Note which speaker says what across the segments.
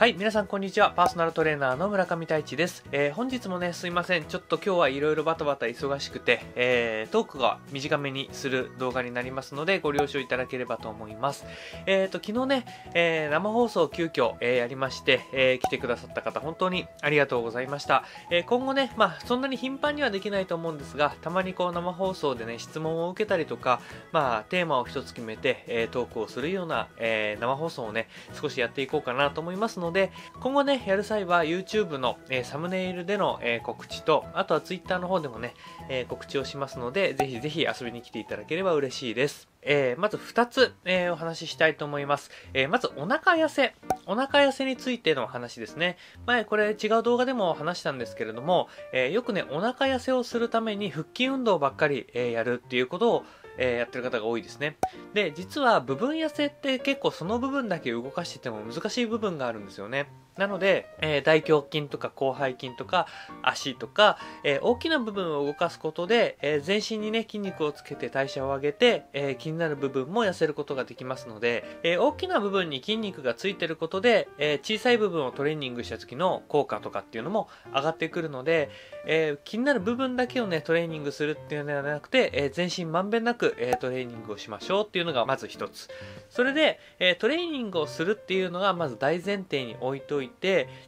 Speaker 1: はい、皆さんこんにちは。パーソナルトレーナーの村上太一です。えー本日もね、すいません。ちょっと今日はいろいろバタバタ忙しくて、えートークが短めにする動画になりますので、ご了承いただければと思います。えっ、と、昨日ね、えー生放送急遽、えーやりまして、えー来てくださった方、本当にありがとうございました。えー今後ね、まあ、そんなに頻繁にはできないと思うんですが、たまにこう生放送でね、質問を受けたりとか、まあ、テーマを一つ決めて、えートークをするような、えー生放送をね、少しやっていこうかなと思いますので、で今後ね、やる際は YouTube の、えーサムネイルでの、えー告知と、あとは Twitter の方でもね、えー告知をしますので、ぜひぜひ遊びに来ていただければ嬉しいです。えーまず2つ、えーお話ししたいと思います。えーまずお腹痩せ。お腹痩せについての話ですね。前これ違う動画でも話したんですけれども、えよくね、お腹痩せをするために腹筋運動ばっかり、えやるっていうことを、えーやってる方が多いですね。で、実は部分痩せって結構その部分だけ動かしてても難しい部分があるんですよね。なので、えー大胸筋とか広背筋とか足とか、えー大きな部分を動かすことで、えー全身にね、筋肉をつけて代謝を上げて、え気になる部分も痩せることができますので、え大きな部分に筋肉がついてることで、え小さい部分をトレーニングした時の効果とかっていうのも上がってくるので、え気になる部分だけをね、トレーニングするっていうのではなくて、え全身まんべんなく、えトレーニングをしましょうっていうのがまず一つ。それで、えトレーニングをするっていうのがまず大前提に置いといて、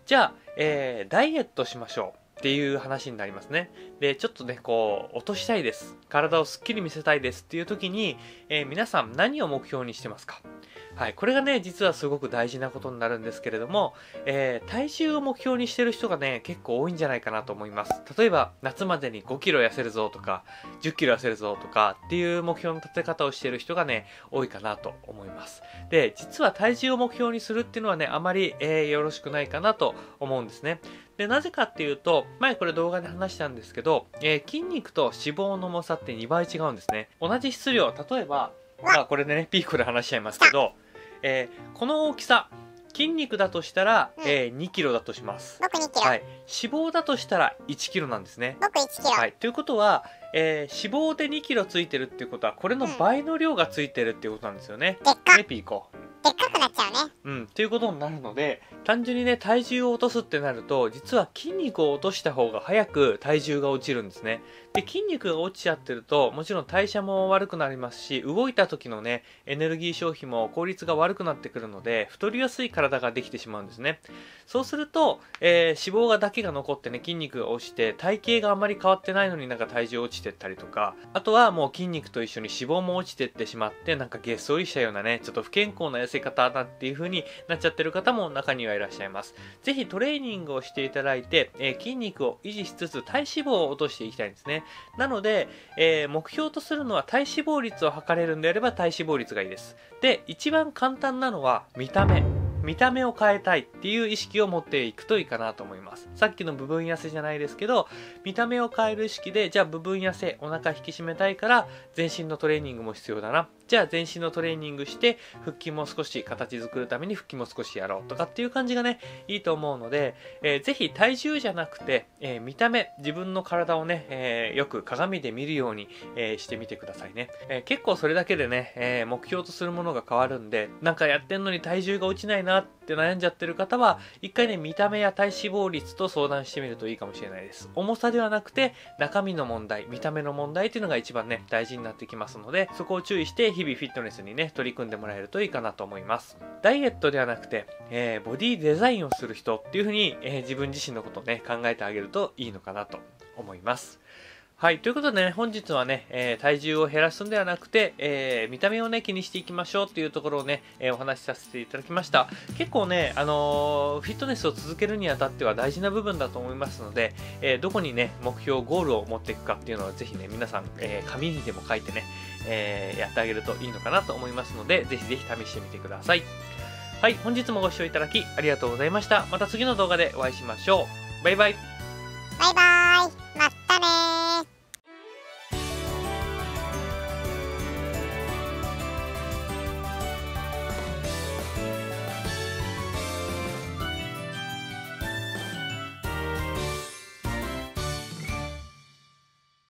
Speaker 1: じゃあ、えーダイエットしましょう。っていう話になりますね。で、ちょっとね、こう、落としたいです。体をすっきり見せたいですっていう時に、えー皆さん何を目標にしてますか？はい、これがね、実はすごく大事なことになるんですけれども、えー体重を目標にしてる人がね、結構多いんじゃないかなと思います。例えば、夏までに5キロ痩せるぞとか、10キロ痩せるぞとかっていう目標の立て方をしている人がね、多いかなと思います。で、実は体重を目標にするっていうのはね、あまり、えーよろしくないかなと思うんですね。で、なぜかっていうと、前これ動画で話したんですけど、えー筋肉と脂肪の重さって2倍違うんですね。同じ質量、例えば、まあこれでね、ピーコで話しちゃいますけど、えーこの大きさ、筋肉だとしたら、えー2キロだとします。
Speaker 2: 僕2キロ、
Speaker 1: はい。脂肪だとしたら1キロなんですね。
Speaker 2: 僕1キロ、
Speaker 1: はい。ということは、えー脂肪で2キロついてるっていうことは、これの倍の量がついてるっていうことなんですよね。
Speaker 2: でっか
Speaker 1: ね、ピーコ。
Speaker 2: でっかくなっちゃうね
Speaker 1: うん、っていうことになるので、単純にね、体重を落とすってなると、実は筋肉を落とした方が早く体重が落ちるんですね。で、筋肉が落ちちゃってると、もちろん代謝も悪くなりますし、動いた時のね、エネルギー消費も効率が悪くなってくるので、太りやすい体ができてしまうんですね。そうすると、えー脂肪がだけが残ってね、筋肉が落ちて、体型があまり変わってないのになんか体重落ちてったりとか、あとはもう筋肉と一緒に脂肪も落ちてってしまって、なんかげっそりしたようなね、ちょっと不健康な痩せ方だっていう風になっちゃってる方も中にはいらっしゃいます。ぜひトレーニングをしていただいて、えー筋肉を維持しつつ体脂肪を落としていきたいんですね。なので、えー目標とするのは体脂肪率を測れるんであれば体脂肪率がいいです。で、一番簡単なのは見た目。見た目を変えたいっていう意識を持っていくといいかなと思います。さっきの部分痩せじゃないですけど、見た目を変える意識で、じゃあ部分痩せ、お腹引き締めたいから、全身のトレーニングも必要だな。じゃあ全身のトレーニングして、腹筋も少し形作るために腹筋も少しやろうとかっていう感じがね、いいと思うので、えーぜひ体重じゃなくて、えー見た目、自分の体をね、えーよく鏡で見るように、えーしてみてくださいね。えー結構それだけでね、えー目標とするものが変わるんで、なんかやってんのに体重が落ちないなって悩んじゃってる方は、一回ね、見た目や体脂肪率と相談してみるといいかもしれないです。重さではなくて、中身の問題、見た目の問題っていうのが一番ね、大事になってきますので、そこを注意して日日々フィットネスにね、取り組んでもらえるといいかなと思います。ダイエットではなくて、えーボディデザインをする人っていうふうに、えー自分自身のことをね、考えてあげるといいのかなと思います。はい。ということでね、本日はね、えー体重を減らすんではなくて、えー見た目をね、気にしていきましょうっていうところをね、えーお話しさせていただきました。結構ね、あのフィットネスを続けるにあたっては大事な部分だと思いますので、えどこにね、目標、ゴールを持っていくかっていうのは、ぜひね、皆さん、え紙にでも書いてね、えやってあげるといいのかなと思いますので、ぜひぜひ試してみてください。はい、本日もご視聴いただきありがとうございました。また次の動画でお会いしましょう。バイバイ。
Speaker 2: バイバーイ